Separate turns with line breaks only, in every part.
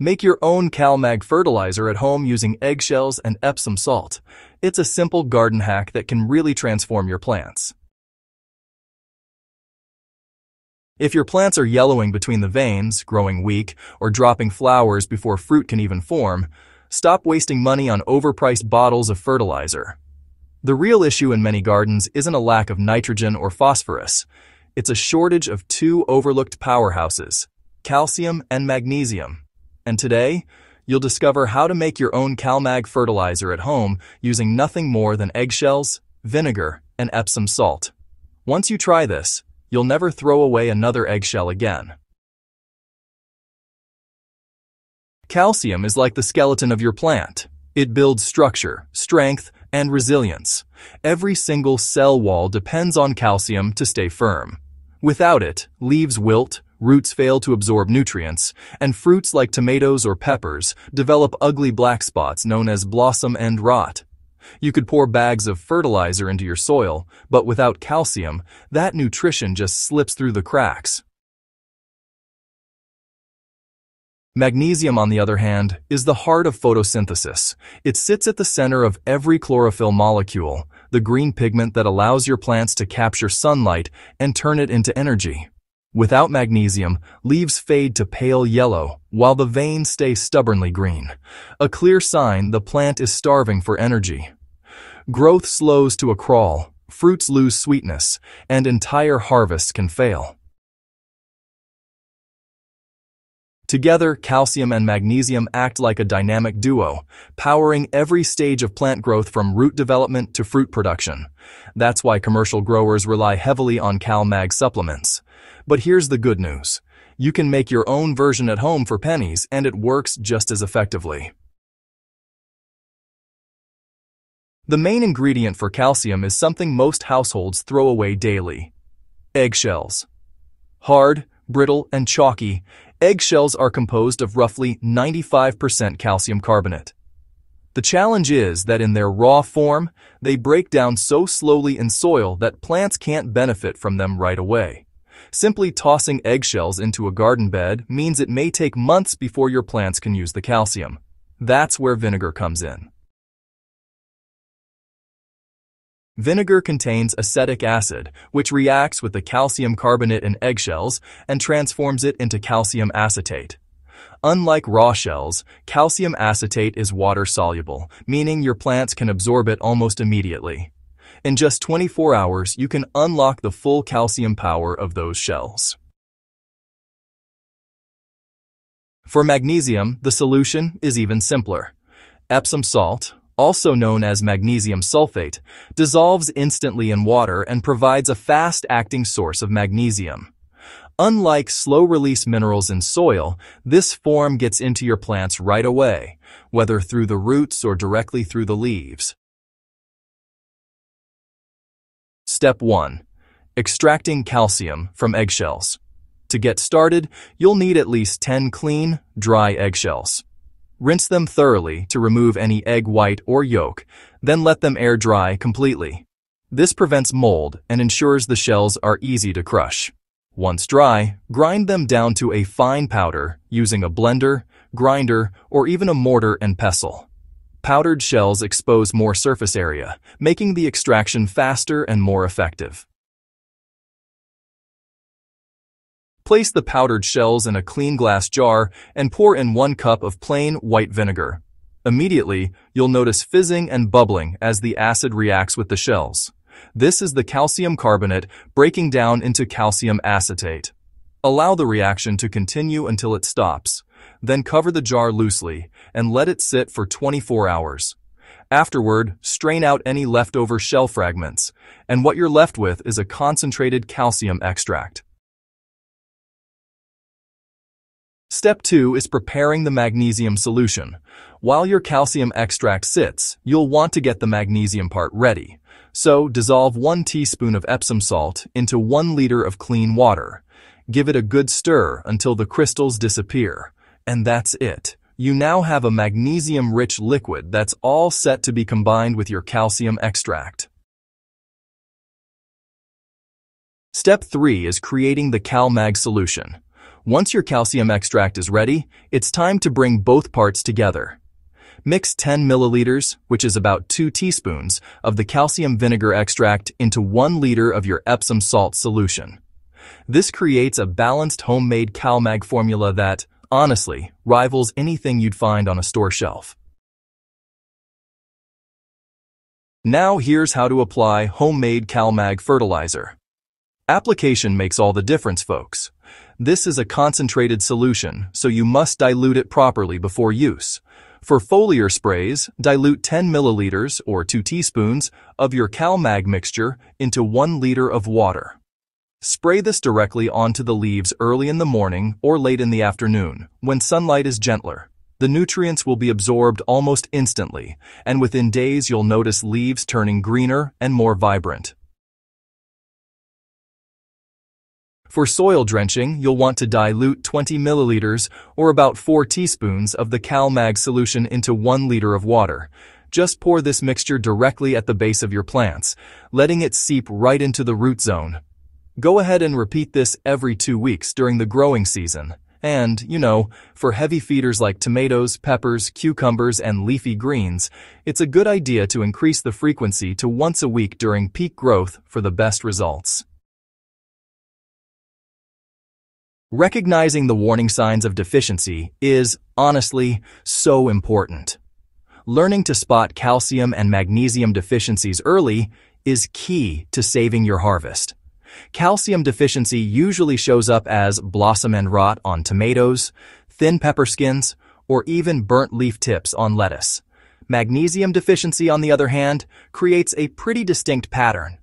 Make your own CalMag fertilizer at home using eggshells and Epsom salt. It's a simple garden hack that can really transform your plants. If your plants are yellowing between the veins, growing weak, or dropping flowers before fruit can even form, stop wasting money on overpriced bottles of fertilizer. The real issue in many gardens isn't a lack of nitrogen or phosphorus. It's a shortage of two overlooked powerhouses, calcium and magnesium. And today, you'll discover how to make your own CalMag fertilizer at home using nothing more than eggshells, vinegar, and Epsom salt. Once you try this, you'll never throw away another eggshell again. Calcium is like the skeleton of your plant. It builds structure, strength, and resilience. Every single cell wall depends on calcium to stay firm. Without it, leaves wilt, roots fail to absorb nutrients, and fruits like tomatoes or peppers develop ugly black spots known as blossom end rot. You could pour bags of fertilizer into your soil, but without calcium, that nutrition just slips through the cracks. Magnesium, on the other hand, is the heart of photosynthesis. It sits at the center of every chlorophyll molecule, the green pigment that allows your plants to capture sunlight and turn it into energy. Without magnesium, leaves fade to pale yellow, while the veins stay stubbornly green, a clear sign the plant is starving for energy. Growth slows to a crawl, fruits lose sweetness, and entire harvests can fail. Together, calcium and magnesium act like a dynamic duo, powering every stage of plant growth from root development to fruit production. That's why commercial growers rely heavily on CalMag supplements. But here's the good news. You can make your own version at home for pennies and it works just as effectively. The main ingredient for calcium is something most households throw away daily. Eggshells. Hard, brittle, and chalky, eggshells are composed of roughly 95% calcium carbonate. The challenge is that in their raw form, they break down so slowly in soil that plants can't benefit from them right away. Simply tossing eggshells into a garden bed means it may take months before your plants can use the calcium. That's where vinegar comes in. Vinegar contains acetic acid, which reacts with the calcium carbonate in eggshells and transforms it into calcium acetate. Unlike raw shells, calcium acetate is water-soluble, meaning your plants can absorb it almost immediately. In just 24 hours, you can unlock the full calcium power of those shells. For magnesium, the solution is even simpler. Epsom salt, also known as magnesium sulfate, dissolves instantly in water and provides a fast-acting source of magnesium. Unlike slow-release minerals in soil, this form gets into your plants right away, whether through the roots or directly through the leaves. Step 1. Extracting calcium from eggshells. To get started, you'll need at least 10 clean, dry eggshells. Rinse them thoroughly to remove any egg white or yolk, then let them air dry completely. This prevents mold and ensures the shells are easy to crush. Once dry, grind them down to a fine powder using a blender, grinder, or even a mortar and pestle. Powdered shells expose more surface area, making the extraction faster and more effective. Place the powdered shells in a clean glass jar and pour in one cup of plain white vinegar. Immediately, you'll notice fizzing and bubbling as the acid reacts with the shells. This is the calcium carbonate breaking down into calcium acetate. Allow the reaction to continue until it stops. Then cover the jar loosely and let it sit for 24 hours. Afterward, strain out any leftover shell fragments, and what you're left with is a concentrated calcium extract. Step 2 is preparing the magnesium solution. While your calcium extract sits, you'll want to get the magnesium part ready. So, dissolve 1 teaspoon of Epsom salt into 1 liter of clean water. Give it a good stir until the crystals disappear. And that's it. You now have a magnesium-rich liquid that's all set to be combined with your calcium extract. Step 3 is creating the CalMag solution. Once your calcium extract is ready, it's time to bring both parts together. Mix 10 milliliters, which is about 2 teaspoons, of the calcium vinegar extract into 1 liter of your Epsom salt solution. This creates a balanced homemade CalMag formula that, honestly, rivals anything you'd find on a store shelf. Now here's how to apply homemade CalMag fertilizer. Application makes all the difference, folks. This is a concentrated solution, so you must dilute it properly before use. For foliar sprays, dilute 10 milliliters, or 2 teaspoons, of your CalMag mixture into 1 liter of water. Spray this directly onto the leaves early in the morning or late in the afternoon, when sunlight is gentler. The nutrients will be absorbed almost instantly, and within days you'll notice leaves turning greener and more vibrant. For soil drenching, you'll want to dilute 20 milliliters or about 4 teaspoons of the CalMag solution into 1 liter of water. Just pour this mixture directly at the base of your plants, letting it seep right into the root zone. Go ahead and repeat this every two weeks during the growing season. And, you know, for heavy feeders like tomatoes, peppers, cucumbers, and leafy greens, it's a good idea to increase the frequency to once a week during peak growth for the best results. Recognizing the warning signs of deficiency is, honestly, so important. Learning to spot calcium and magnesium deficiencies early is key to saving your harvest. Calcium deficiency usually shows up as blossom end rot on tomatoes, thin pepper skins, or even burnt leaf tips on lettuce. Magnesium deficiency, on the other hand, creates a pretty distinct pattern.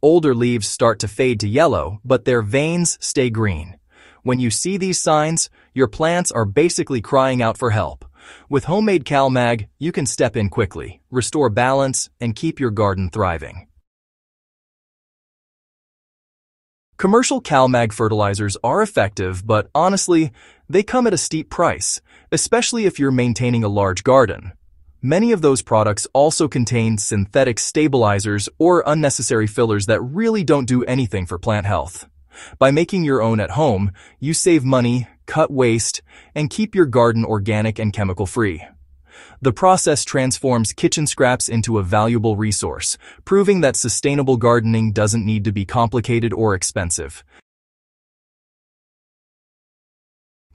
Older leaves start to fade to yellow, but their veins stay green. When you see these signs, your plants are basically crying out for help. With homemade CalMag, you can step in quickly, restore balance, and keep your garden thriving. Commercial CalMag fertilizers are effective, but honestly, they come at a steep price, especially if you're maintaining a large garden. Many of those products also contain synthetic stabilizers or unnecessary fillers that really don't do anything for plant health. By making your own at home, you save money, cut waste, and keep your garden organic and chemical-free. The process transforms kitchen scraps into a valuable resource, proving that sustainable gardening doesn't need to be complicated or expensive.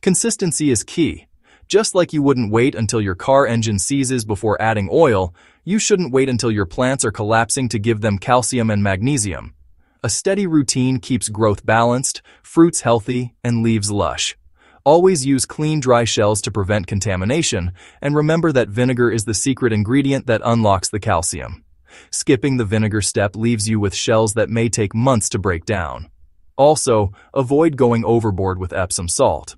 Consistency is key. Just like you wouldn't wait until your car engine seizes before adding oil, you shouldn't wait until your plants are collapsing to give them calcium and magnesium. A steady routine keeps growth balanced, fruits healthy, and leaves lush. Always use clean dry shells to prevent contamination, and remember that vinegar is the secret ingredient that unlocks the calcium. Skipping the vinegar step leaves you with shells that may take months to break down. Also, avoid going overboard with Epsom salt.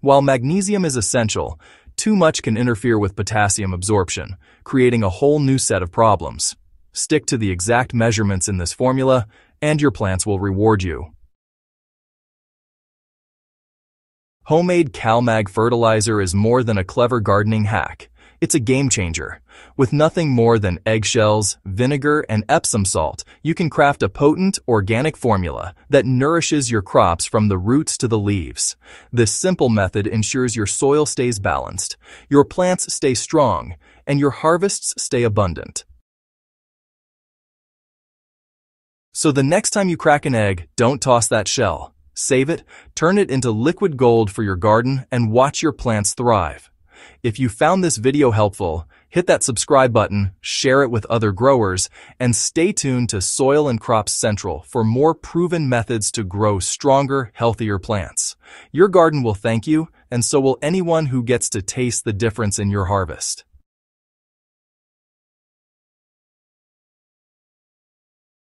While magnesium is essential, too much can interfere with potassium absorption, creating a whole new set of problems. Stick to the exact measurements in this formula, and your plants will reward you. Homemade CalMag fertilizer is more than a clever gardening hack. It's a game changer. With nothing more than eggshells, vinegar, and Epsom salt, you can craft a potent, organic formula that nourishes your crops from the roots to the leaves. This simple method ensures your soil stays balanced, your plants stay strong, and your harvests stay abundant. So the next time you crack an egg, don't toss that shell. Save it, turn it into liquid gold for your garden, and watch your plants thrive. If you found this video helpful, hit that subscribe button, share it with other growers, and stay tuned to Soil and Crops Central for more proven methods to grow stronger, healthier plants. Your garden will thank you, and so will anyone who gets to taste the difference in your harvest.